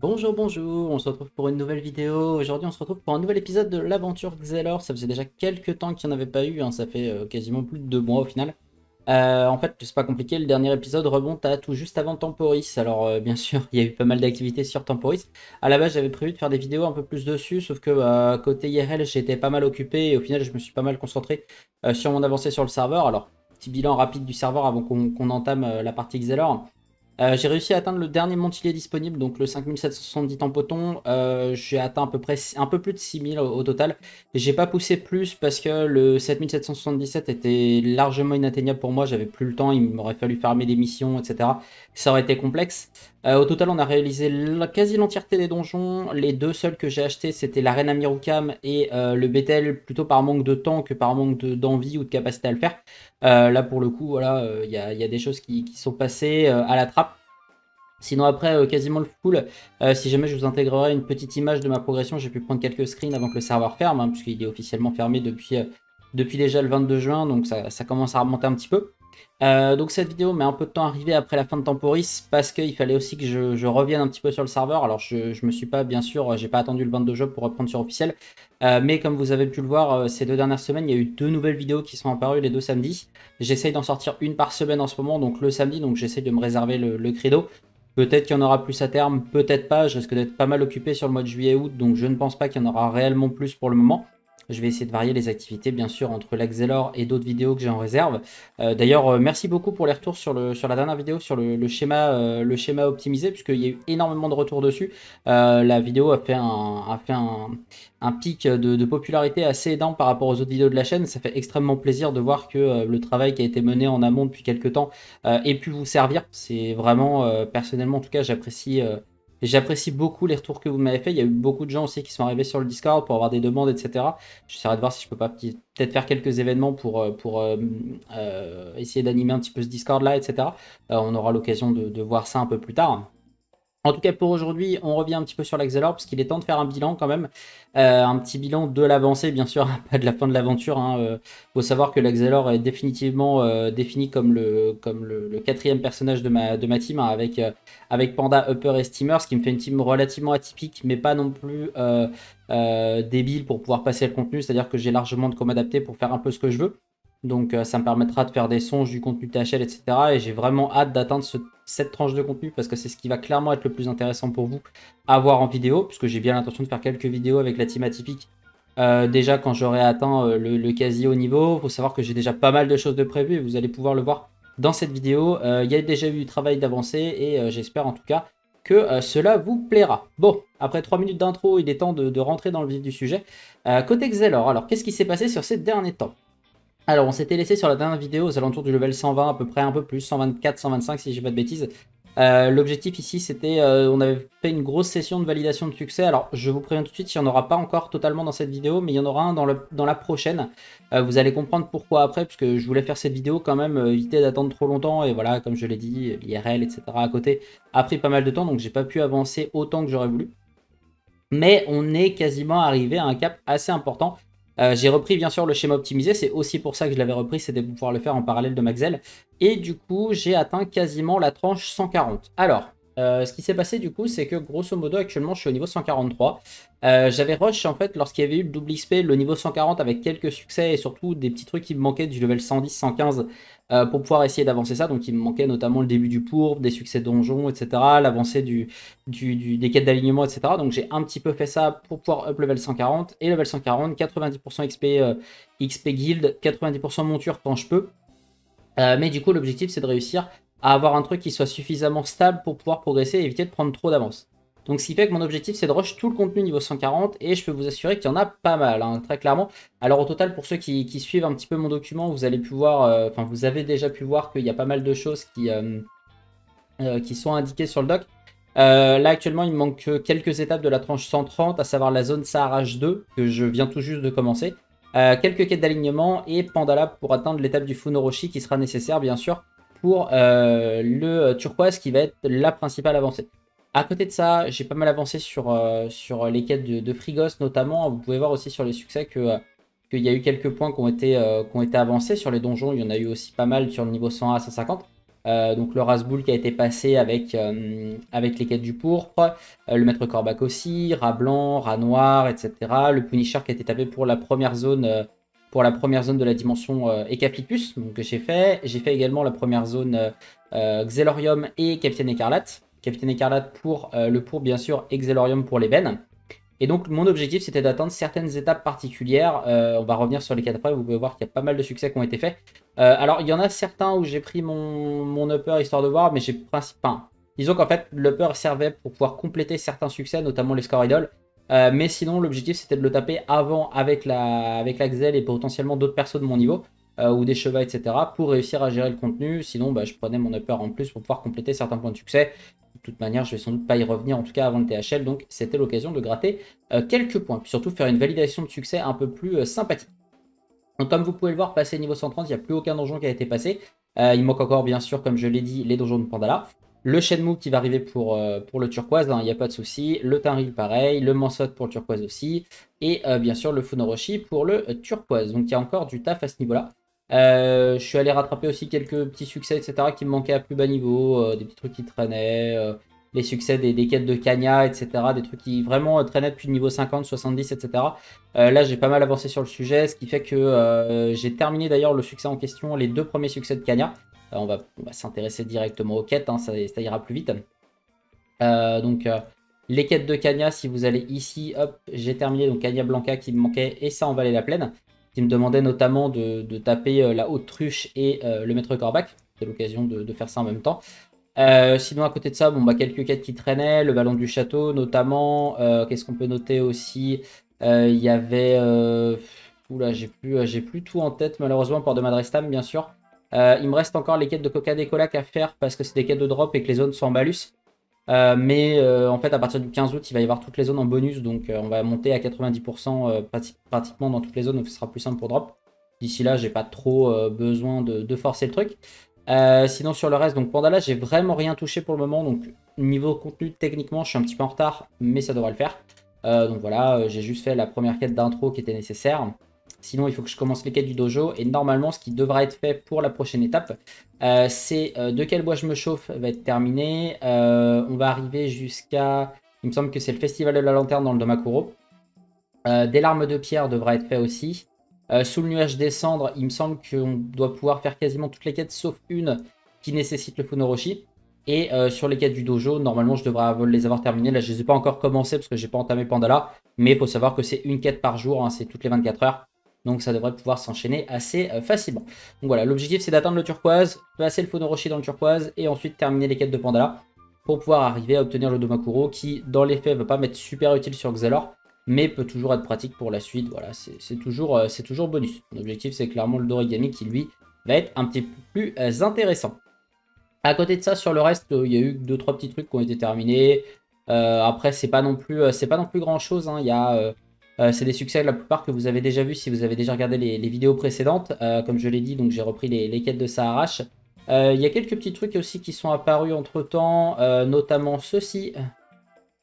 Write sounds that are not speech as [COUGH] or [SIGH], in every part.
Bonjour, bonjour, on se retrouve pour une nouvelle vidéo. Aujourd'hui, on se retrouve pour un nouvel épisode de l'aventure Xelor. Ça faisait déjà quelques temps qu'il n'y en avait pas eu, hein. ça fait euh, quasiment plus de deux mois au final. Euh, en fait, c'est pas compliqué, le dernier épisode remonte à tout juste avant Temporis. Alors, euh, bien [LAUGHS] sûr, il y a eu pas mal d'activités sur Temporis. À la base, j'avais prévu de faire des vidéos un peu plus dessus, sauf que côté IRL, j'étais pas mal occupé et au final, je me suis pas mal concentré sur mon avancée sur le serveur. Alors, petit bilan rapide du serveur avant qu'on entame la partie Xelor. Euh, j'ai réussi à atteindre le dernier montilé disponible, donc le 5770 Tempoton. Euh, j'ai atteint à peu près un peu plus de 6000 au, total. J'ai pas poussé plus parce que le 7777 était largement inatteignable pour moi. J'avais plus le temps, il m'aurait fallu farmer des missions, etc. Ça aurait été complexe. Euh, au total, on a réalisé quasi l'entièreté des donjons. Les deux seuls que j'ai achetés, c'était la Reine Amirukam et le Bethel, plutôt par manque de temps que par manque d'envie ou de capacité à le faire. là, pour le coup, voilà, il y, a, des choses qui sont passées à la trappe. Sinon après, euh, quasiment le full, euh, si jamais je vous intégrerai une petite image de ma progression, j'ai pu prendre quelques screens avant que le serveur ferme, hein, puisqu'il est officiellement fermé depuis, euh, déjà le 22 juin, donc ça, commence à remonter un petit peu. donc cette vidéo met un peu de temps à arriver après la fin de Temporis, parce qu'il fallait aussi que je, revienne un petit peu sur le serveur. Alors je, je me suis pas, bien sûr, j'ai pas attendu le 22 juin pour reprendre sur officiel, mais comme vous avez pu le voir, ces deux dernières semaines, il y a eu deux nouvelles vidéos qui sont apparues les deux samedis. J'essaye d'en sortir une par semaine en ce moment, donc le samedi, donc j'essaye de me réserver le, le credo. Peut-être qu'il y en aura plus à terme, peut-être pas. Je risque d'être pas mal occupé sur le mois de juillet-août, donc je ne pense pas qu'il y en aura réellement plus pour le moment. Je vais essayer de varier les activités, bien sûr, entre l'Axelor et d'autres vidéos que j'ai en réserve. Euh, d'ailleurs, euh, merci beaucoup pour les retours sur, la dernière vidéo, sur le, schéma, euh, le schéma optimisé, puisqu'il y a eu énormément de retours dessus. la vidéo a fait un, pic de, popularité assez énorme par rapport aux autres vidéos de la chaîne. Ça fait extrêmement plaisir de voir que le travail qui a été mené en amont depuis quelques temps ait pu vous servir. C'est vraiment, personnellement, en tout cas, j'apprécie J'apprécie beaucoup les retours que vous m'avez fait. Il y a eu beaucoup de gens aussi qui sont arrivés sur le Discord pour avoir des demandes, etc. J'essaierai de voir si je peux pas peut-être faire quelques événements pour, euh, euh, euh, essayer d'animer un petit peu ce Discord-là, etc. on aura l'occasion de, voir ça un peu plus tard. En tout cas, pour aujourd'hui, on revient un petit peu sur l'Axelor, parce qu'il est temps de faire un bilan quand même. Euh, un petit bilan de l'avancée, bien sûr, [LAUGHS] pas de la fin de l'aventure. Il hein. euh, faut savoir que l'Axelor est définitivement euh, défini comme, le, quatrième personnage de ma, de ma team, hein, avec, avec Panda, Upper et Steamer, ce qui me fait une team relativement atypique, mais pas non plus débile pour pouvoir passer le contenu. C'est-à-dire que j'ai largement de quoi m'adapter pour faire un peu ce que je veux. Donc ça me permettra de faire des songes, du contenu THL, etc. Et j'ai vraiment hâte d'atteindre ce cette tranche de contenu parce que c'est ce qui va clairement être le plus intéressant pour vous à voir en vidéo, puisque j'ai bien l'intention de faire quelques vidéos avec la team atypique. Euh, déjà quand j'aurai atteint euh, le, quasi haut niveau, il faut savoir que j'ai déjà pas mal de choses de prévues et vous allez pouvoir le voir dans cette vidéo. Euh, il y a déjà eu du travail d'avancée et j'espère en tout cas que cela vous plaira. Bon, après 3 minutes d'intro, il est temps de, de, rentrer dans le vif du sujet. côté Xelor, alors qu'est-ce qui s'est passé sur ces derniers temps? Alors, on s'était laissé sur la dernière vidéo aux alentours du level 120, à peu près un peu plus, 124, 125 si j'ai pas de bêtises. Euh, l'objectif ici, c'était, euh, on avait fait une grosse session de validation de succès. Alors, je vous préviens tout de suite, il n'y en aura pas encore totalement dans cette vidéo, mais il y en aura un dans, la prochaine. Euh, vous allez comprendre pourquoi après, puisque je voulais faire cette vidéo quand même, éviter d'attendre trop longtemps. Et voilà, comme je l'ai dit, l'IRL, etc. à côté a pris pas mal de temps, donc j'ai pas pu avancer autant que j'aurais voulu. Mais on est quasiment arrivé à un cap assez important. Euh, j'ai repris bien sûr le schéma optimisé, c'est aussi pour ça que je l'avais repris, c'était pour pouvoir le faire en parallèle de Maxel. Et du coup, j'ai atteint quasiment la tranche 140. Alors, euh, ce qui s'est passé du coup, c'est que grosso modo, actuellement, je suis au niveau 143. Euh, j'avais rush en fait lorsqu'il y avait eu le double XP, le niveau 140 avec quelques succès et surtout des petits trucs qui me manquaient du level 110, 115 euh, pour pouvoir essayer d'avancer ça. Donc il me manquait notamment le début du pourbe, des succès donjons, etc. L'avancée du, des quêtes d'alignement, etc. Donc j'ai un petit peu fait ça pour pouvoir up level 140 et level 140, 90% XP, XP guild, 90% monture quand je peux. mais du coup l'objectif c'est de réussir à avoir un truc qui soit suffisamment stable pour pouvoir progresser et éviter de prendre trop d'avance. Donc ce qui fait que mon objectif c'est de rush tout le contenu niveau 140 et je peux vous assurer qu'il y en a pas mal, hein, très clairement. Alors au total pour ceux qui, suivent un petit peu mon document, vous allez pu voir, euh, enfin vous avez déjà pu voir qu'il y a pas mal de choses qui, euh, euh, sont indiquées sur le doc. là actuellement il me manque quelques étapes de la tranche 130, à savoir la zone Sahara H2 que je viens tout juste de commencer. quelques quêtes d'alignement et Pandala pour atteindre l'étape du Funoroshi qui sera nécessaire bien sûr pour euh, le turquoise qui va être la principale avancée. À côté de ça, j'ai pas mal avancé sur, euh, sur les quêtes de, Frigos notamment. Vous pouvez voir aussi sur les succès que euh, qu'il y a eu quelques points qui ont, été, qui ont été avancés sur les donjons. Il y en a eu aussi pas mal sur le niveau 100 à 150. donc le Rasboul qui a été passé avec, avec les quêtes du pourpre, le Maître Corbac aussi, rat blanc, rat noir, etc. Le Punisher qui a été tapé pour la première zone pour la première zone de la dimension euh, donc que j'ai fait. J'ai fait également la première zone euh, Xelorium et Capitaine Écarlate. Capitaine Écarlate pour euh, le pour bien sûr et Xelorium pour l'ébène. Et donc mon objectif c'était d'atteindre certaines étapes particulières. Euh, on va revenner sur les 4 après, vous pouvez voir qu'il y a pas mal de succès qui ont été faits. alors il y en a certains où j'ai pris mon, mon upper histoire de voir, mais j'ai principalement... Disons qu'en fait l'upper servait pour pouvoir compléter certains succès, notamment les score idoles. Euh, mais sinon, l'objectif c'était de le taper avant avec la, avec la Xel et potentiellement d'autres persos de mon niveau, euh, ou des chevaux, etc., pour réussir à gérer le contenu. Sinon, bah, je prenais mon upper en plus pour pouvoir compléter certains points de succès. De toute manière, je vais sans doute pas y revenir, en tout cas avant le THL, donc c'était l'occasion de gratter euh, quelques points, puis surtout faire une validation de succès un peu plus sympathique. Donc comme vous pouvez le voir, passer niveau 130, il n'y a plus aucun donjon qui a été passé. il manque encore, bien sûr, comme je l'ai dit, les donjons de Pandala. Le Shenmue qui va arriver pour, euh, le turquoise, il hein, n'y a pas de souci. Le Tenril pareil, le Mansot pour le turquoise aussi. Et euh, bien sûr le Funoroshi pour le euh, turquoise. Donc il y a encore du taf à ce niveau-là. je suis allé rattraper aussi quelques petits succès, etc. qui me manquaient à plus bas niveau. des petits trucs qui traînaient. les succès des, des, quêtes de Kanya, etc. Des trucs qui vraiment traînaient depuis le niveau 50, 70, etc. là j'ai pas mal avancé sur le sujet. Ce qui fait que j'ai terminé d'ailleurs le succès en question, les deux premiers succès de Kanya. Euh, on va, s'intéresser directement aux quêtes, hein, ça, ira plus vite. Euh, donc euh, les quêtes de Kanya, si vous allez ici, hop, j'ai terminé donc Kanya Blanca qui me manquait et ça en valait la plaine. Qui me demandait notamment de, taper la haute truche et le maître Corbac. C'est l'occasion de, faire ça en même temps. sinon, à côté de ça, bon, bah, quelques quêtes qui traînaient, le ballon du château notamment. Qu'est-ce qu'on peut noter aussi? Il y avait. Oula, j'ai plus, plus tout en tête malheureusement pour de Madrestam, bien sûr. Euh, il me reste encore les quêtes de Coca Colac à faire parce que c'est des quêtes de drop et que les zones sont en malus. Euh, mais euh, en fait, à partir du 15 août, il va y avoir toutes les zones en bonus. Donc on va monter à 90% pratiquement dans toutes les zones. Donc ce sera plus simple pour drop. D'ici là, j'ai pas trop besoin de, forcer le truc. sinon sur le reste, donc Pandala, j'ai vraiment rien touché pour le moment. Donc niveau contenu, techniquement, je suis un petit peu en retard, mais ça devrait le faire. donc voilà, j'ai juste fait la première quête d'intro qui était nécessaire. Sinon, il faut que je commence les quêtes du dojo. Et normalement, ce qui devra être fait pour la prochaine étape, euh, c'est euh, de quel bois je me chauffe va être terminé. Euh, on va arriver jusqu'à... Il me semble que c'est le festival de la lanterne dans le Domakuro. des larmes de pierre devra être fait aussi. sous le nuage des cendres, il me semble qu'on doit pouvoir faire quasiment toutes les quêtes sauf une qui nécessite le Funoroshi. Et sur les quêtes du dojo, normalement je devrais les avoir terminées. Là je ne les ai pas encore commencées parce que j'ai pas entamé Pandala. Mais il faut savoir que c'est une quête par jour, hein, c'est toutes les 24 heures. Donc ça devrait pouvoir s'enchaîner assez euh, facilement. Donc voilà, l'objectif c'est d'atteindre le turquoise, passer le Fonoroshi dans le turquoise et ensuite terminer les quêtes de Pandala pour pouvoir arriver à obtenir le Domakuro qui dans les faits ne va pas m'être super utile sur Xelor mais peut toujours être pratique pour la suite. Voilà, c'est toujours, euh, toujours bonus. L'objectif c'est clairement le Dorigami qui lui va être un petit peu plus euh, intéressant. À côté de ça, sur le reste, il y a eu 2-3 petits trucs qui ont été terminés. après, c'est pas non plus, pas non plus grand chose. Hein. Il y a c'est des succès, la plupart que vous avez déjà vus si vous avez déjà regardé les, vidéos précédentes. Euh, comme je l'ai dit, donc j'ai repris les, quêtes de Saharash. Euh, il y a quelques petits trucs aussi qui sont apparus entre temps, notamment ceci.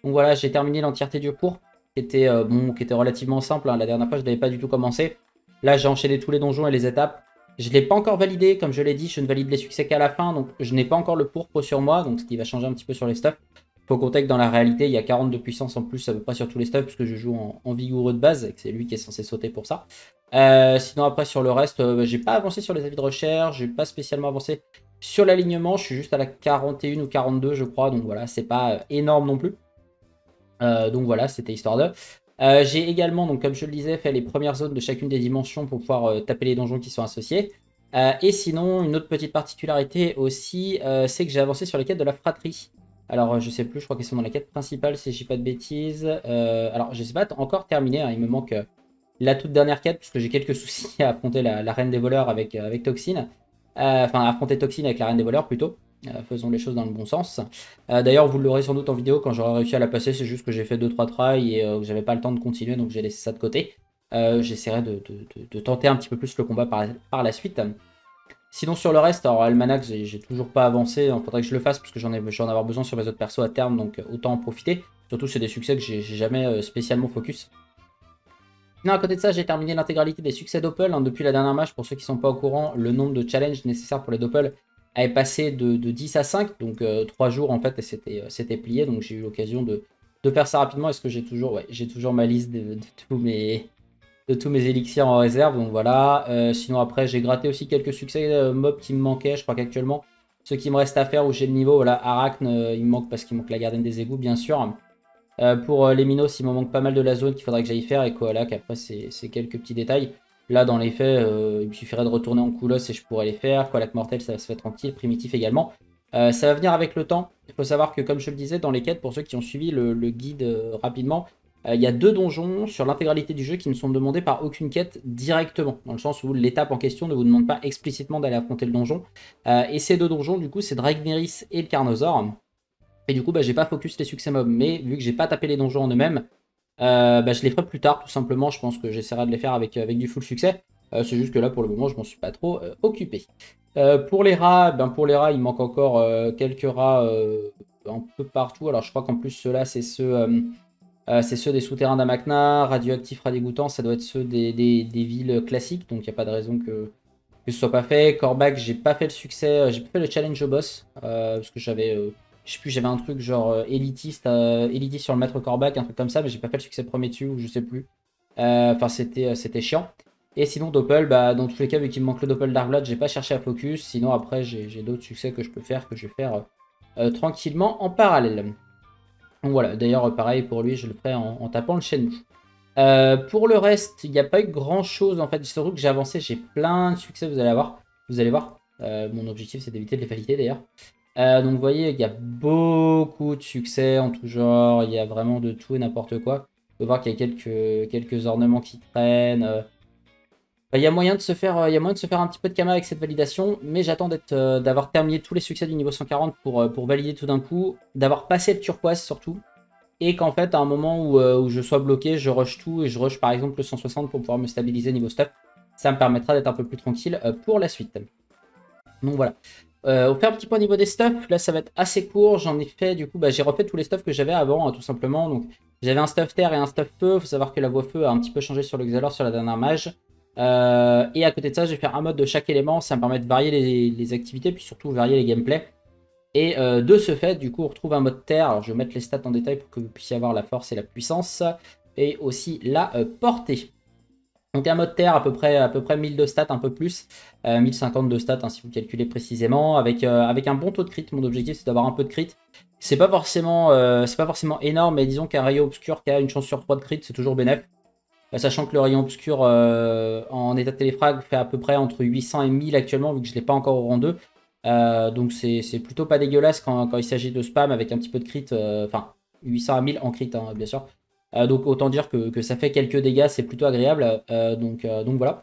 Donc voilà, j'ai terminé l'entièreté du cours, qui était, bon, qui était relativement simple. Hein. La dernière fois, je n'avais pas du tout commencé. Là, j'ai enchaîné tous les donjons et les étapes. Je ne l'ai pas encore validé, comme je l'ai dit, je ne valide les succès qu'à la fin, donc je n'ai pas encore le pourpre sur moi, donc ce qui va changer un petit peu sur les stuffs faut compter que dans la réalité, il y a 40 de puissance en plus, à peu près sur tous les stuffs, puisque je joue en, vigoureux de base, et que c'est lui qui est censé sauter pour ça. Euh, sinon, après, sur le reste, euh, j'ai pas avancé sur les avis de recherche, j'ai pas spécialement avancé sur l'alignement, je suis juste à la 41 ou 42, je crois, donc voilà, c'est pas euh, énorme non plus. donc voilà, c'était histoire de. j'ai également, donc comme je le disais, fait les premières zones de chacune des dimensions pour pouvoir taper les donjons qui sont associés. et sinon, une autre petite particularité aussi, c'est que j'ai avancé sur les quêtes de la fratrie. Alors, euh, je sais plus, je crois qu'ils sont dans la quête principale, si je dis pas de bêtises. Euh, alors, je sais pas encore terminé, hein, il me manque euh, la toute dernière quête, puisque j'ai quelques [LAUGHS] soucis à affronter la, reine des voleurs avec, Toxine. Enfin, affronter Toxine avec la reine des voleurs, plutôt. faisons les choses dans le bon sens. D'ailleurs, vous l'aurez sans doute en vidéo quand j'aurai réussi à la passer, c'est juste que j'ai fait 2-3 tries et que j'avais pas le temps de continuer, donc j'ai laissé ça de côté. J'essaierai de, tenter un petit peu plus le combat par la suite. Sinon sur le reste, alors Almanac, j'ai toujours pas avancé, il faudrait que je le fasse parce que j'en ai, ai avoir besoin sur mes autres persos à terme, donc euh, autant en profiter. Surtout c'est des succès que j'ai jamais euh, spécialement focus. Sinon à côté de ça, j'ai terminé l'intégralité des succès Doppel. Hein, depuis la dernière match, pour ceux qui sont pas au courant, le nombre de challenges nécessaires pour les Doppel est passé de, 10 à 5, donc 3 jours en fait, et c'était plié, donc j'ai eu l'occasion de, faire ça rapidement. Est-ce que j'ai toujours, ouais, j'ai toujours ma liste de, tous mes de tous mes élixirs en réserve, donc voilà. sinon après, j'ai gratté aussi quelques succès mob qui me manquaient, je crois qu'actuellement, ce qui me reste à faire où j'ai le niveau, voilà, Arachne, il me manque parce qu'il manque la gardienne des égouts, bien sûr. pour les Minos, il me manque pas mal de la zone qu'il faudrait que j'aille faire, et Koala, qu'après c'est quelques petits détails. Là, dans les faits, euh, il me suffirait de retourner en colosse et je pourrais les faire. Qualac mortel, ça se fait tranquille. Primitif également. Euh, ça va venir avec le temps. Il faut savoir que, comme je le disais, dans les quêtes, pour ceux qui ont suivi le, guide euh, rapidement, il y a deux donjons sur l'intégralité du jeu qui ne sont demandés par aucune quête directement, dans le sens où l'étape en question ne vous demande pas explicitement d'aller affronter le donjon. et ces deux donjons, du coup, c'est Dragneris et le Carnosaur. Et du coup, bah, j'ai pas focus les succès mobs, mais vu que j'ai pas tapé les donjons en eux-mêmes, euh, bah, je les ferai plus tard, tout simplement. Je pense que j'essaierai de les faire avec, avec du full succès. Euh, c'est juste que là, pour le moment, je m'en suis pas trop euh, occupé. pour les rats, ben pour les rats, il manque encore quelques rats un peu partout. Alors, je crois qu'en plus, ceux-là, c'est ceux, c'est ceux des souterrains d'Amakna, radioactifs, radégoûtants. Ça doit être ceux des, villes classiques, donc il n'y a pas de raison que, que ce soit pas fait. Corbac, j'ai pas fait le succès, j'ai pas fait le challenge au boss, parce que j'avais je plus, j'avais un truc genre euh, élitiste, euh, élitiste sur le maître Corbac, un truc comme ça, mais j'ai pas fait le succès premier dessus, ou je sais plus. Euh, enfin, c'était c'était chiant. Et sinon, Doppel, bah, dans tous les cas, vu qu'il me manque le Doppel Darkblood, j'ai pas cherché à focus. Sinon, après, j'ai d'autres succès que je peux faire, que je vais faire tranquillement en parallèle. Donc voilà, d'ailleurs, pareil pour lui, je le ferai en, tapant le Shenmue. pour le reste, il n'y a pas eu grand chose en fait. Surtout que j'ai avancé, j'ai plein de succès, vous allez voir. Vous allez voir. mon objectif, c'est d'éviter les valider d'ailleurs. Euh, donc vous voyez, il y a beaucoup de succès en tout genre, il y a vraiment de tout et n'importe quoi. Vous pouvez voir qu'il y a quelques, quelques ornements qui traînent. Euh. il y, a moyen de se faire, euh, il y a moyen de se faire un petit peu de kama avec cette validation, mais j'attends d'avoir terminé tous les succès du niveau 140 pour, pour valider tout d'un coup, d'avoir passé le turquoise surtout, et qu'en fait à un moment où, où, je sois bloqué, je rush tout et je rush par exemple le 160 pour pouvoir me stabiliser niveau stuff. Ça me permettra d'être un peu plus tranquille pour la suite. Donc voilà. Euh, on fait un petit point au niveau des stuffs. Là, ça va être assez court. J'en ai fait, du coup, bah, j'ai refait tous les stuffs que j'avais avant, hein, tout simplement. Donc, j'avais un stuff terre et un stuff feu. Il faut savoir que la voie feu a un petit peu changé sur le Xalor sur la dernière mage. Euh, et à côté de ça, je vais faire un mode de chaque élément. Ça me permet de varier les, activités, puis surtout varier les gameplays. Et euh, de ce fait, du coup, on retrouve un mode terre. Alors, je vais mettre les stats en détail pour que vous puissiez avoir la force et la puissance. Et aussi la portée. Donc un mode terre à peu près, à peu près 1000 de stats, un peu plus, 1050 euh, de stats hein, si vous calculez précisément, avec, euh, avec un bon taux de crit. Mon objectif c'est d'avoir un peu de crit. C'est pas forcément, euh, pas forcément énorme, mais disons qu'un rayon obscur qui a une chance sur 3 de crit, c'est toujours bénéf. Sachant que le rayon obscur en état de téléfrag fait à peu près entre 800 et 1000 actuellement, vu que je l'ai pas encore au rang 2. donc c'est plutôt pas dégueulasse quand, il s'agit de spam avec un petit peu de crit, enfin 800 à 1000 en crit hein, bien sûr. Euh, donc autant dire que, ça fait quelques dégâts, c'est plutôt agréable. Euh, donc, euh, donc voilà.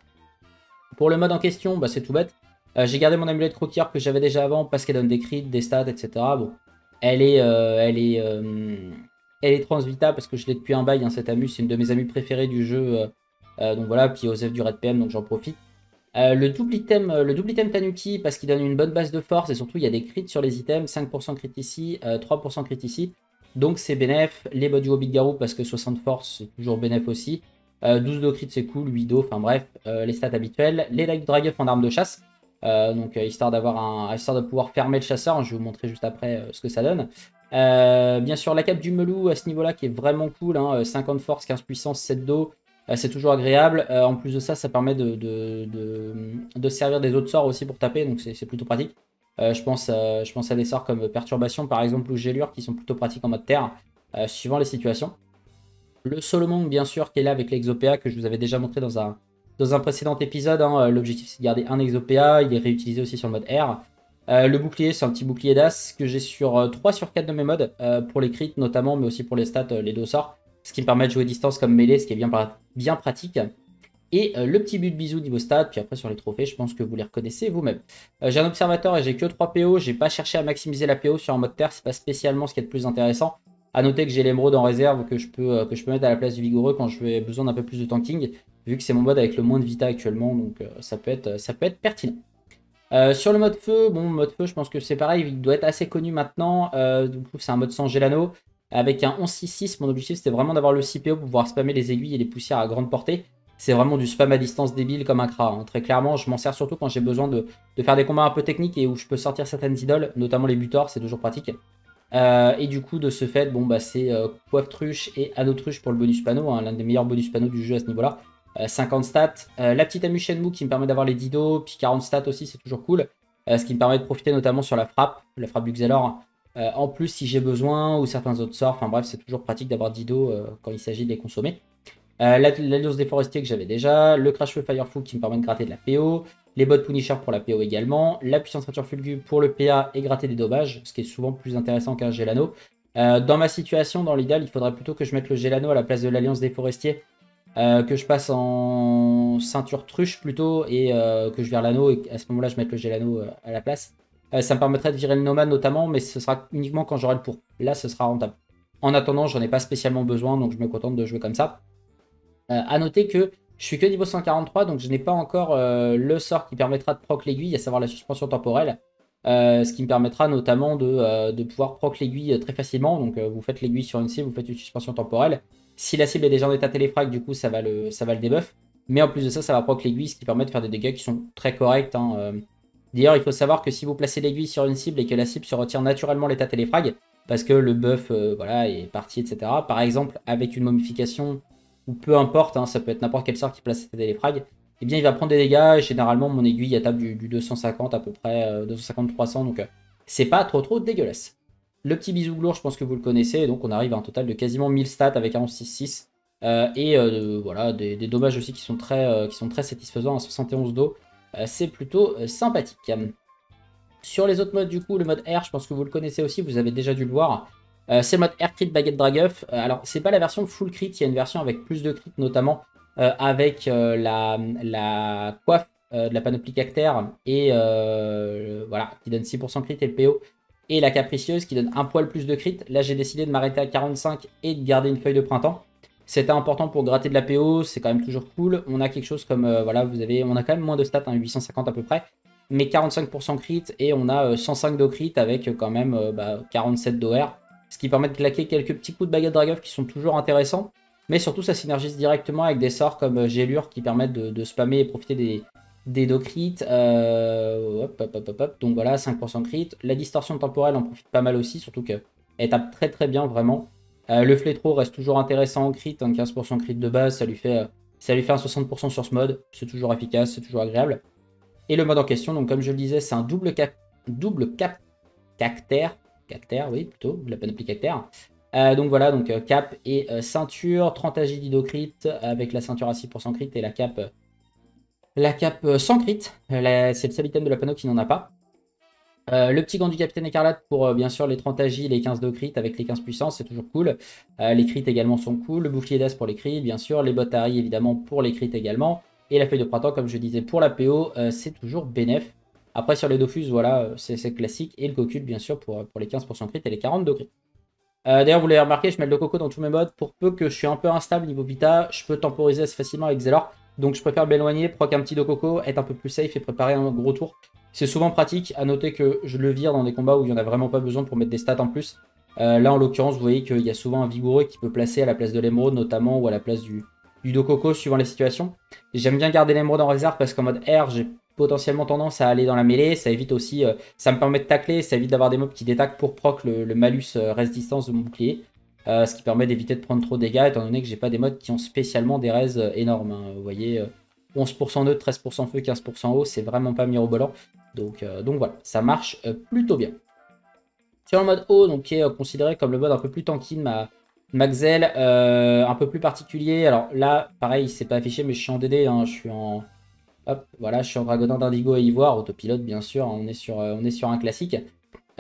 Pour le mode en question, bah, c'est tout bête. J'ai gardé mon amulette croquière que j'avais déjà avant parce qu'elle donne des crits, des stats, etc. Bon, elle est, elle est transvita parce que je l'ai depuis un bail. Hein, cette c'est une de mes amies préférées du jeu. donc voilà, puis Osef du Red PM, donc j'en profite. le, double item, le double item Tanuki parce qu'il donne une bonne base de force et surtout il y a des crits sur les items, 5% crit ici, 3% crit ici. Donc c'est bénéf. Les bas du parce que 60 force c'est toujours bénéf aussi. 12 euh, de crit c'est cool, 8 d'eau, enfin bref, euh, les stats habituels. Les Light Dragueuf en arme de chasse. Euh, donc histoire d'avoir un. histoire de pouvoir fermer le chasseur. Je vais vous montrer juste après ce que ça donne. Bien sûr la cape du Melou à ce niveau là qui est vraiment cool. 50 hein, force, 15 puissance, 7 d'eau. c'est toujours agréable. en plus de ça, ça permet de, servir des autres sorts aussi pour taper, donc c'est plutôt pratique. Euh, je, pense, à des sorts comme Perturbation par exemple ou Gélure qui sont plutôt pratiques en mode terre, euh, suivant les situations. Le Solomon bien sûr qui est là avec l'Exopéa que je vous avais déjà montré dans un, précédent épisode. Hein. L'objectif c'est de garder un Exopéa, il est réutilisé aussi sur le mode R. Euh, le bouclier, c'est un petit bouclier d'As que j'ai sur 3 sur 4 de mes modes, pour les crits notamment, mais aussi pour les stats, les deux sorts. Ce qui me permet de jouer distance comme mêlée, ce qui est bien, pratique. Et euh, le petit but de bisou niveau stade, puis après sur les trophées, je pense que vous les reconnaissez vous-même. Euh, j'ai un observateur et j'ai que 3 PO, j'ai pas cherché à maximiser la PO sur un mode terre, c'est pas spécialement ce qui est le plus intéressant. A noter que j'ai l'émeraude en réserve que je, peux, euh, mettre à la place du vigoureux quand je vais besoin d'un peu plus de tanking, vu que c'est mon mode avec le moins de vita actuellement, donc ça, peut être, ça peut être pertinent. Sur le mode feu, bon, mode feu, je pense que c'est pareil, il doit être assez connu maintenant. du coup, c'est un mode sans Gelano. Avec un 11-6-6, mon objectif c'était vraiment d'avoir le 6 PO pour pouvoir spammer les aiguilles et les poussières à grande portée. c'est vraiment du spam à distance débile comme un Kra. Hein. Très clairement, je m'en sers surtout quand j'ai besoin de, faire des combats un peu techniques et où je peux sortir certaines idoles, notamment les butors, c'est toujours pratique. Euh, et du coup, de ce fait, bon bah c'est euh, Truche et Anotruche pour le bonus panneau, hein, l'un des meilleurs bonus panneaux du jeu à ce niveau-là. 50 euh, stats. Euh, la petite Amu Shenmue qui me permet d'avoir les Dido, puis 40 stats aussi, c'est toujours cool. ce qui me permet de profiter notamment sur la frappe, la frappe du Xelor. en plus, si j'ai besoin, ou certains autres sorts, enfin bref, c'est toujours pratique d'avoir Dido quand il s'agit de les consommer. Euh, L'Alliance des Forestiers que j'avais déjà, le Crash Fireful qui me permet de gratter de la PO, les bots Punisher pour la PO également, la puissance nature Fulgu pour le PA et gratter des dommages, ce qui est souvent plus intéressant qu'un Gelano. Euh, dans ma situation, dans l'idéal, il faudrait plutôt que je mette le Gelano à la place de l'Alliance des Forestiers, euh, que je passe en ceinture truche plutôt, et que je vire l'anneau, et à ce moment-là, je mette le Gelano à la place. ça me permettrait de virer le Nomad notamment, mais ce sera uniquement quand j'aurai le pour. Là, ce sera rentable. En attendant, j'en ai pas spécialement besoin, donc je me contente de jouer comme ça. A euh, à noter que je suis que niveau 143, donc je n'ai pas encore euh, le sort qui permettra de proc l'aiguille, à savoir la suspension temporelle. Euh, ce qui me permettra notamment de, pouvoir proc l'aiguille très facilement. Donc vous faites l'aiguille sur une cible, vous faites une suspension temporelle. Si la cible est déjà en état téléfrag, du coup ça va le, ça va le debuff. Mais en plus de ça, ça va proc l'aiguille, ce qui permet de faire des dégâts qui sont très corrects. Hein, D'ailleurs, il faut savoir que si vous placez l'aiguille sur une cible et que la cible se retire naturellement l'état téléfrag, parce que le buff voilà, est parti, etc. Par exemple, avec une momification ou peu importe, hein, ça peut être n'importe quel sort qui place les frags, eh bien il va prendre des dégâts, généralement mon aiguille à table du, 250 à peu près, 250-300, euh, donc euh, c'est pas trop trop dégueulasse. Le petit bisou glour, je pense que vous le connaissez, donc on arrive à un total de quasiment 1000 stats avec un 11-6-6, euh, et voilà, des, dommages aussi qui sont très, très satisfaisants, à 71 d'eau, c'est plutôt sympathique. Sur les autres modes du coup, le mode R, je pense que vous le connaissez aussi, vous avez déjà dû le voir, euh, c'est le mode Air Crit Baguette Draguff. Euh, alors, c'est pas la version full crit, il y a une version avec plus de crit, notamment euh, avec la, coiffe de la panoplie cactaire et voilà, qui donne 6% crit et le PO. Et la capricieuse qui donne un poil plus de crit. Là, j'ai décidé de m'arrêter à 45 et de garder une feuille de printemps. C'était important pour gratter de la PO, c'est quand même toujours cool. On a quelque chose comme, voilà, vous avez, on a quand même moins de stats, 850 hein, à peu près mais 45% crit et on a 105 de crit avec quand même 47 d'OR ce qui permet de claquer quelques petits coups de baguette Dragoff qui sont toujours intéressants, mais surtout ça synergise directement avec des sorts comme euh, Gélure qui permettent de, spammer et profiter des, des do crit. Euh, donc voilà, 5% crit. La distorsion temporelle en profite pas mal aussi, surtout qu'elle tape très très bien vraiment. Euh, le flétro reste toujours intéressant en crit, 15% crit de base, ça lui fait, ça lui fait un 60% sur ce mode, c'est toujours efficace, c'est toujours agréable. Et le mode en question, donc comme je le disais, c'est un double cap, double cap cactère, Cactère, oui, plutôt, la panoplie Cactère. Euh, donc voilà, donc euh, cap et euh, ceinture, 30 AG d'hydocrit avec la ceinture à 6% crit et la cap, la cap sans crit. c'est le seul item de la panneau qui n'en a pas. le petit gant du Capitaine Écarlate pour bien sûr les 30 AG, les 15 de crit avec les 15 puissances, c'est toujours cool. les crits également sont cool. Le bouclier d'as pour les crits, bien sûr. Les bottes évidemment pour les crits également. Et la feuille de printemps, comme je disais, pour la PO, c'est toujours bénéf. Après, sur les Dofus, voilà, euh, c'est classique. Et le Cocul, bien sûr, pour, les 15% crit et les 40 de crit. Euh, d'ailleurs, vous l'avez remarqué, je mets le coco dans tous mes modes. Pour peu que je suis un peu instable niveau Vita, je peux temporiser assez facilement avec Zelor. Donc je préfère m'éloigner, proc un petit coco, être un peu plus safe et préparer un gros tour. C'est souvent pratique. À noter que je le vire dans des combats où il n'y en a vraiment pas besoin pour mettre des stats en plus. Euh, là, en l'occurrence, vous voyez qu'il y a souvent un vigoureux qui peut placer à la place de l'émeraude, notamment, ou à la place du, du Coco, suivant les situations. J'aime bien garder l'émeraude en réserve parce qu'en mode R, j'ai potentiellement tendance à aller dans la mêlée. Ça évite aussi, euh, ça me permet de tacler, ça évite d'avoir des mobs qui détaquent pour proc le, malus euh, reste distance de mon bouclier. Euh, ce qui permet d'éviter de prendre trop de dégâts, étant donné que j'ai pas des modes qui ont spécialement des res énormes. Hein. Vous voyez, 11% neutre, 13% feu, 15% haut, c'est vraiment pas mirobolant. Donc, donc voilà, ça marche plutôt bien. Sur le mode haut, donc qui est considéré comme le mode un peu plus tanky de ma, Maxel, un peu plus particulier. Alors là, pareil, c'est pas affiché, mais je suis en DD, hein. je suis en Hop, voilà, je suis en Dragodin d'Indigo et Ivoire, autopilote bien sûr, on est sur, euh, on est sur un classique.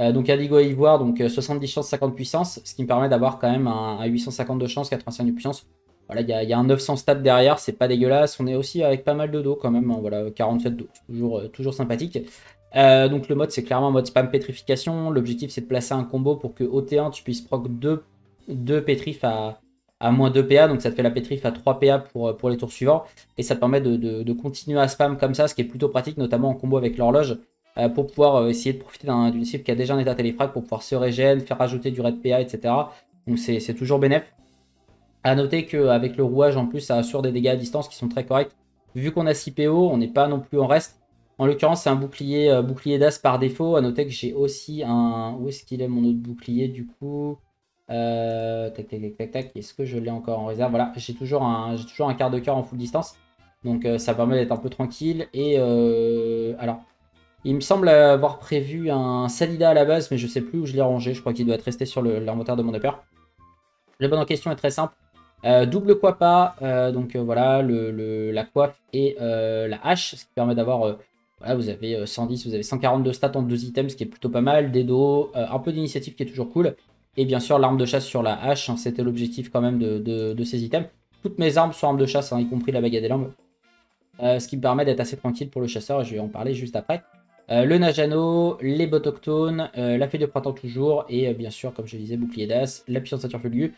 Euh, donc Indigo et Ivoire, donc 70 euh, chances, 50 puissance, ce qui me permet d'avoir quand même un, 850 de chance, 85 de puissance. Voilà, il y, a un 900 stats derrière, c'est pas dégueulasse. On est aussi avec pas mal de dos quand même, hein, voilà, 47 dos, toujours, toujours sympathique. donc le mode c'est clairement un mode spam pétrification. L'objectif c'est de placer un combo pour que au T1 tu puisses proc 2, 2 pétrifs à, moins 2 PA, donc ça te fait la pétrif à 3 PA pour, pour les tours suivants, et ça te permet de, continuer à spam comme ça, ce qui est plutôt pratique, notamment en combo avec l'horloge, euh, pour pouvoir euh, essayer de profiter d'une cible qui a déjà un état téléfrag, pour pouvoir se régénérer, faire rajouter du red PA, etc. Donc c'est toujours bénéf. À noter qu'avec le rouage, en plus, ça assure des dégâts à distance qui sont très corrects. Vu qu'on a 6 PO, on n'est pas non plus en reste. En l'occurrence, c'est un bouclier, euh, bouclier d'as par défaut. À noter que j'ai aussi un... Où est-ce qu'il est mon autre bouclier du coup? Tac, tac, tac, tac, tac. Est-ce que je l'ai encore en réserve? Voilà, j'ai toujours, un... toujours un quart de cœur en full distance. Donc ça permet d'être un peu tranquille. Et alors, il me semble avoir prévu un Salida à la base, mais je sais plus où je l'ai rangé. Je crois qu'il doit être resté sur l'inventaire de mon upper. La bonne en question est très simple. double coiffe, donc voilà, le, la coiffe et la hache, ce qui permet d'avoir vous avez 110, euh, vous avez 142 stats en deux items, ce qui est plutôt pas mal. Des dos, euh, un peu d'initiative qui est toujours cool. Et bien sûr, l'arme de chasse sur la hache, hein, c'était l'objectif quand même de, ces items. Toutes mes armes sont armes de chasse, hein, y compris la baguette des. Euh, ce qui me permet d'être assez tranquille pour le chasseur, et je vais en parler juste après. Le Najano, les Botoctones, la feuille de printemps toujours, et bien sûr, comme je disais, bouclier d'as, la puissance ceinture fulgu.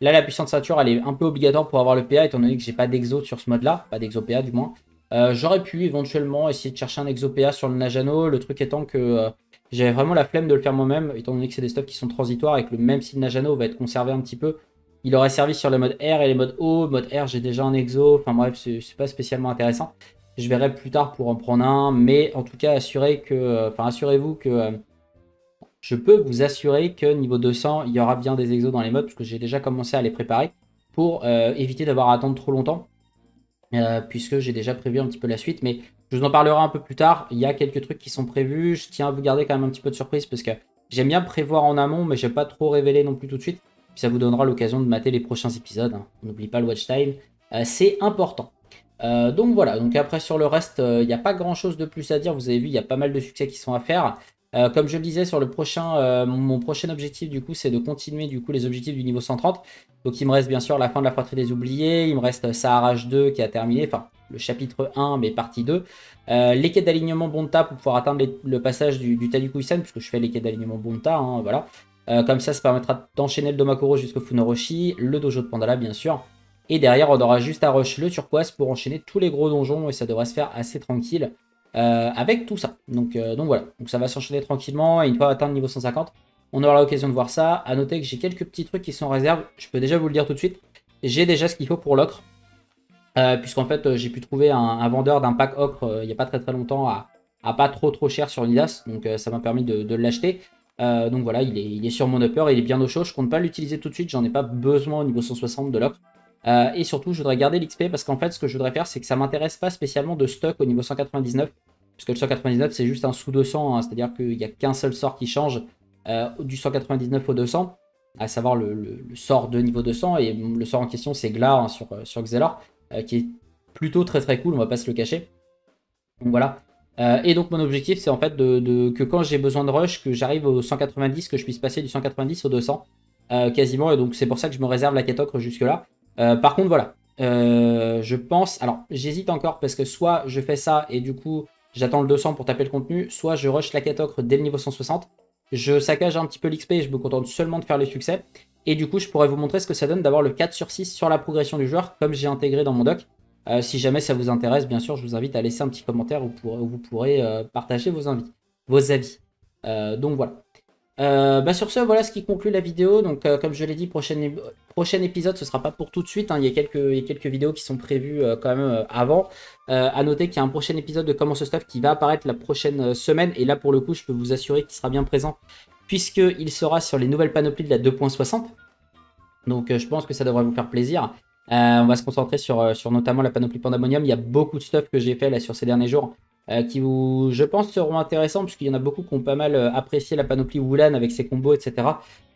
Là, la puissance ceinture, elle est un peu obligatoire pour avoir le PA, étant donné que j'ai pas d'exo sur ce mode-là, pas d'exo PA du moins. Euh, j'aurais pu éventuellement essayer de chercher un Exopéa sur le Najano, le truc étant que euh, j'avais vraiment la flemme de le faire moi-même, étant donné que c'est des stuffs qui sont transitoires et que le même si le Najano va être conservé un petit peu, il aurait servi sur les modes R et les modes O. Mode R, j'ai déjà un exo, enfin bref, c'est pas spécialement intéressant. Je verrai plus tard pour en prendre un, mais en tout cas, assurez que, euh, enfin assurez-vous que je peux vous assurer que niveau 200, il y aura bien des exos dans les modes, parce que j'ai déjà commencé à les préparer pour éviter d'avoir à attendre trop longtemps. Euh, puisque j'ai déjà prévu un petit peu la suite. Mais je vous en parlerai un peu plus tard. Il y a quelques trucs qui sont prévus. Je tiens à vous garder quand même un petit peu de surprise parce que j'aime bien prévoir en amont, mais je vais pas trop révéler non plus tout de suite. Puis ça vous donnera l'occasion de mater les prochains épisodes. Hein. N'oublie pas le watch time, euh, c'est important. Euh, donc voilà, donc après sur le reste, il n'y a pas grand chose de plus à dire. Vous avez vu, il y a pas mal de succès qui sont à faire. Euh, comme je le disais sur le prochain, euh, mon prochain objectif du coup, c'est de continuer du coup les objectifs du niveau 130. Donc il me reste bien sûr la fin de la fratrie des oubliés, il me reste Saharage 2 qui a terminé, enfin le chapitre 1 mais partie 2. Euh, les quêtes d'alignement Bonta pour pouvoir atteindre le passage du, du puisque je fais les quêtes d'alignement Bonta, hein, voilà. comme ça, ça permettra d'enchaîner le Domakoro jusqu'au Funoroshi, le dojo de Pandala bien sûr. Et derrière, on aura juste à rush le turquoise pour enchaîner tous les gros donjons et ça devrait se faire assez tranquille. Euh, avec tout ça. Donc, euh, donc voilà, donc ça va s'enchaîner tranquillement et une fois atteindre niveau 150, on aura l'occasion de voir ça. A noter que j'ai quelques petits trucs qui sont en réserve, je peux déjà vous le dire tout de suite. J'ai déjà ce qu'il faut pour l'ocre, euh, puisqu'en fait j'ai pu trouver un, vendeur d'un pack ocre il n'y a pas très très longtemps à, pas trop trop cher sur Nidas, donc ça m'a permis de, l'acheter. donc voilà, il est, il est, sur mon upper, il est bien au chaud, je compte pas l'utiliser tout de suite, j'en ai pas besoin au niveau 160 de l'ocre. Euh, et surtout, je voudrais garder l'XP parce qu'en fait, ce que je voudrais faire, c'est que ça m'intéresse pas spécialement de stock au niveau 199. Puisque le 199, c'est juste un sous 200, hein, c'est-à-dire qu'il n'y a qu'un seul sort qui change euh, du 199 au 200, à savoir le, sort de niveau 200. Et le sort en question, c'est Glar hein, sur, sur Xelor, euh, qui est plutôt très très cool, on va pas se le cacher. Donc voilà. et donc mon objectif, c'est en fait de, que quand j'ai besoin de rush, que j'arrive au 190, que je puisse passer du 190 au 200. quasiment, et donc c'est pour ça que je me réserve la quête ocre jusque là. Euh, par contre, voilà. Euh, je pense... Alors, j'hésite encore parce que soit je fais ça et du coup, j'attends le 200 pour taper le contenu, soit je rush la quête ocre dès le niveau 160. Je saccage un petit peu l'XP et je me contente seulement de faire les succès. Et du coup, je pourrais vous montrer ce que ça donne d'avoir le 4 sur 6 sur la progression du joueur, comme j'ai intégré dans mon doc. Euh, si jamais ça vous intéresse, bien sûr, je vous invite à laisser un petit commentaire où, vous pourrez partager vos, vos avis. donc voilà. Euh, bah sur ce, voilà ce qui conclut la vidéo. Donc, euh, comme je l'ai dit, prochain, prochain épisode, ce sera pas pour tout de suite. Hein. Il, y a quelques, il, y a quelques, vidéos qui sont prévues euh, quand même avant. à noter qu'il y a un prochain épisode de Comment ce stuff qui va apparaître la prochaine semaine. Et là, pour le coup, je peux vous assurer qu'il sera bien présent, puisqu'il sera sur les nouvelles panoplies de la 2.60. Donc, je pense que ça devrait vous faire plaisir. on va se concentrer sur, sur notamment la panoplie Pandemonium. Il y a beaucoup de stuff que j'ai fait là sur ces derniers jours. Euh, qui vous, je pense, seront intéressants, puisqu'il y en a beaucoup qui ont pas mal euh, apprécié la panoplie Woolan avec ses combos, etc.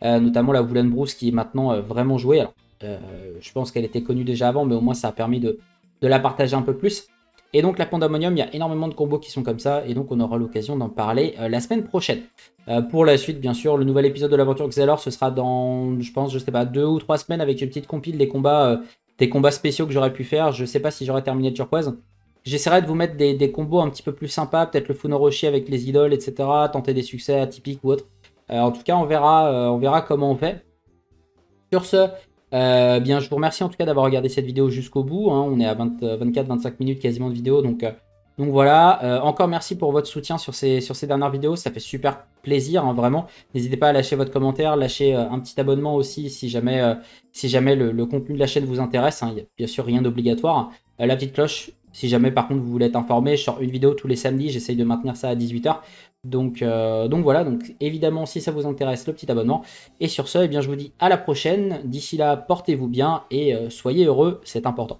Euh, notamment la Woolan Bruce qui est maintenant vraiment jouée. Je pense qu'elle était connue déjà avant, mais au moins ça a permis de, la partager un peu plus. Et donc la Pandemonium, il y a énormément de combos qui sont comme ça, et donc on aura l'occasion d'en parler la semaine prochaine. pour la suite, bien sûr, le nouvel épisode de l'aventure Xelor, ce sera dans, je pense, je sais pas, deux ou trois semaines avec une petite compile des combats, des combats spéciaux que j'aurais pu faire. Je sais pas si j'aurais terminé turquoise. J'essaierai de vous mettre des, combos un petit peu plus sympas, peut-être le Funoroshi avec les idoles, etc. Tenter des succès atypiques ou autres. Euh, en tout cas, on verra, euh, on verra comment on fait. Sur ce, euh, bien, je vous remercie en tout cas d'avoir regardé cette vidéo jusqu'au bout. Hein. On est à 24-25 minutes quasiment de vidéo, donc Donc voilà, euh, encore merci pour votre soutien sur ces, sur ces dernières vidéos, ça fait super plaisir, hein, vraiment. N'hésitez pas à lâcher votre commentaire, lâcher euh, un petit abonnement aussi si jamais, euh, si jamais le, contenu de la chaîne vous intéresse. Hein. Il n'y a bien sûr rien d'obligatoire. la petite cloche, si jamais par contre vous voulez être informé, je sors une vidéo tous les samedis, j'essaye de maintenir ça à 18h. Donc, donc voilà, donc évidemment si ça vous intéresse, le petit abonnement. Et sur ce, eh bien, je vous dis à la prochaine. D'ici là, portez-vous bien et soyez heureux, c'est important.